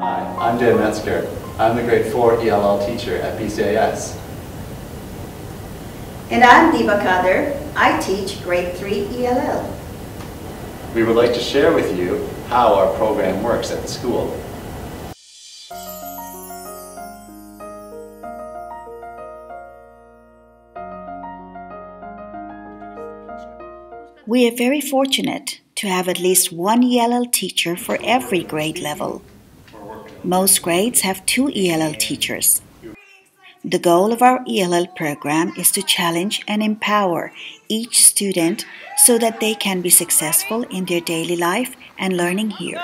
Hi, I'm Dan Metzger. I'm the grade 4 ELL teacher at BCIS. And I'm Diva Kader. I teach grade 3 ELL. We would like to share with you how our program works at the school. We are very fortunate to have at least one ELL teacher for every grade level. Most grades have two ELL teachers. The goal of our ELL program is to challenge and empower each student so that they can be successful in their daily life and learning here.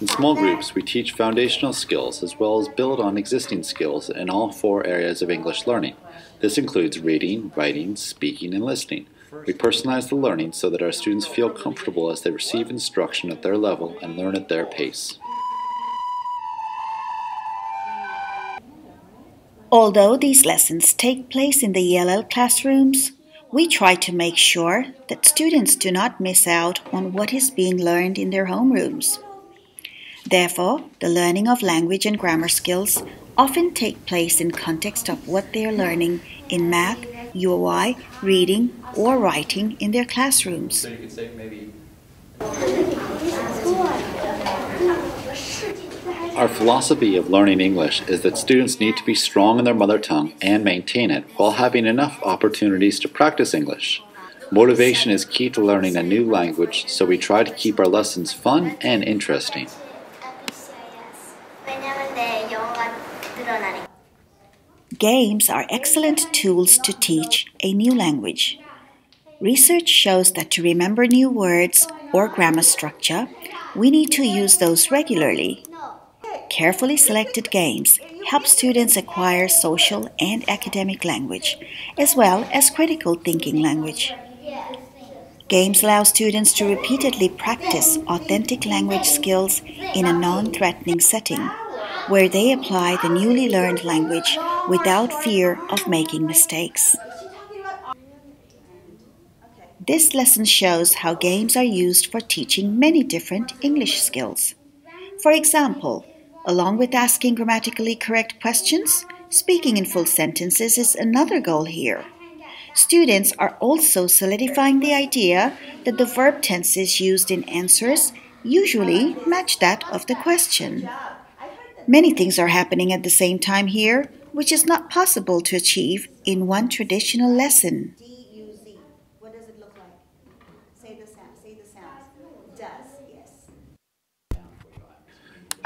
In small groups, we teach foundational skills as well as build on existing skills in all four areas of English learning. This includes reading, writing, speaking, and listening. We personalize the learning so that our students feel comfortable as they receive instruction at their level and learn at their pace. Although these lessons take place in the ELL classrooms, we try to make sure that students do not miss out on what is being learned in their homerooms. Therefore, the learning of language and grammar skills often take place in context of what they are learning in math, UOI, reading, or writing in their classrooms. So Our philosophy of learning English is that students need to be strong in their mother tongue and maintain it while having enough opportunities to practice English. Motivation is key to learning a new language, so we try to keep our lessons fun and interesting. Games are excellent tools to teach a new language. Research shows that to remember new words or grammar structure, we need to use those regularly. Carefully selected games help students acquire social and academic language, as well as critical thinking language. Games allow students to repeatedly practice authentic language skills in a non threatening setting, where they apply the newly learned language without fear of making mistakes. This lesson shows how games are used for teaching many different English skills. For example, along with asking grammatically correct questions, speaking in full sentences is another goal here. Students are also solidifying the idea that the verb tenses used in answers usually match that of the question. Many things are happening at the same time here, which is not possible to achieve in one traditional lesson.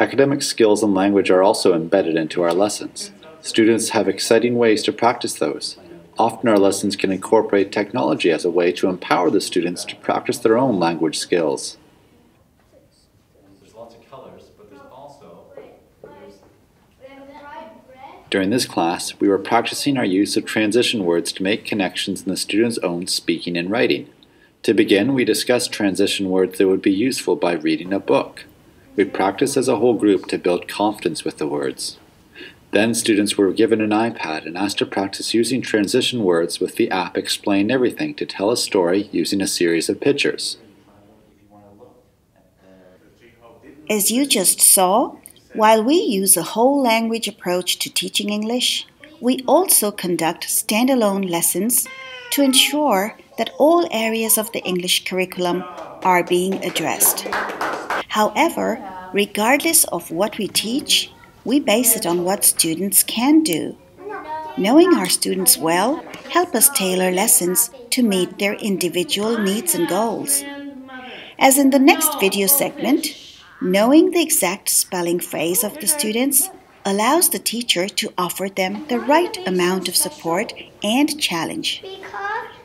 Academic skills and language are also embedded into our lessons. Students have exciting ways to practice those. Often our lessons can incorporate technology as a way to empower the students to practice their own language skills. there's lots of colors, but there's also During this class, we were practicing our use of transition words to make connections in the student's own speaking and writing. To begin, we discussed transition words that would be useful by reading a book. We practiced as a whole group to build confidence with the words. Then students were given an iPad and asked to practice using transition words with the app Explain Everything to tell a story using a series of pictures. As you just saw, while we use a whole language approach to teaching English, we also conduct standalone lessons to ensure that all areas of the English curriculum are being addressed. However, regardless of what we teach, we base it on what students can do. Knowing our students well help us tailor lessons to meet their individual needs and goals. As in the next video segment, knowing the exact spelling phrase of the students allows the teacher to offer them the right amount of support and challenge.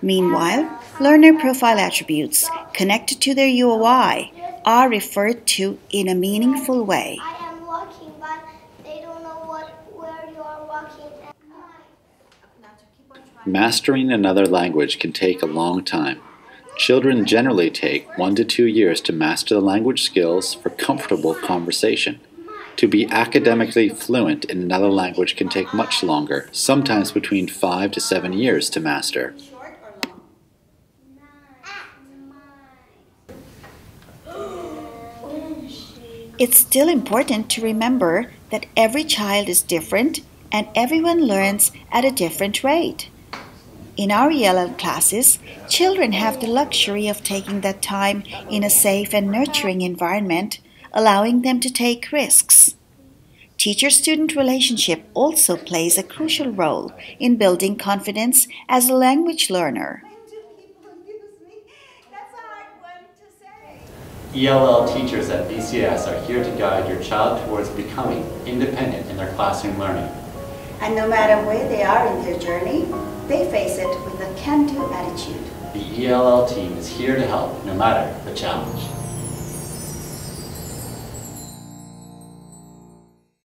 Meanwhile, learner profile attributes connected to their UOI are referred to in a meaningful way. I am walking, but they don't know what where you are walking. Mastering another language can take a long time. Children generally take one to two years to master the language skills for comfortable conversation. To be academically fluent in another language can take much longer, sometimes between five to seven years to master. It's still important to remember that every child is different and everyone learns at a different rate. In our ELL classes, children have the luxury of taking that time in a safe and nurturing environment, allowing them to take risks. Teacher student relationship also plays a crucial role in building confidence as a language learner. When do people use me? That's a hard one to say. ELL teachers at BCS are here to guide your child towards becoming independent in their classroom learning. And no matter where they are in their journey, they face it with a can-do attitude. The ELL team is here to help no matter the challenge.